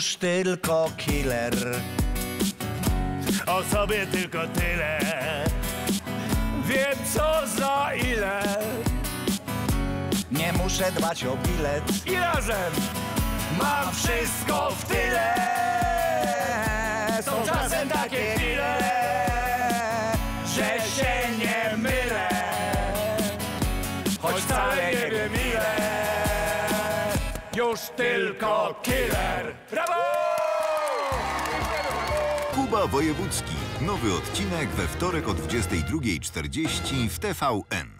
już tylko killer. O sobie tylko tyle. Wiem co za ile. Nie muszę dbać o bilet. I razem mam wszystko w tyle. Są czasem takie chwile, że się nie mylę. Choć wcale nie wiem ile. Już tylko killer. Brawo! Kuba Wojewódzki. Nowy odcinek we wtorek o 22.40 w TVN.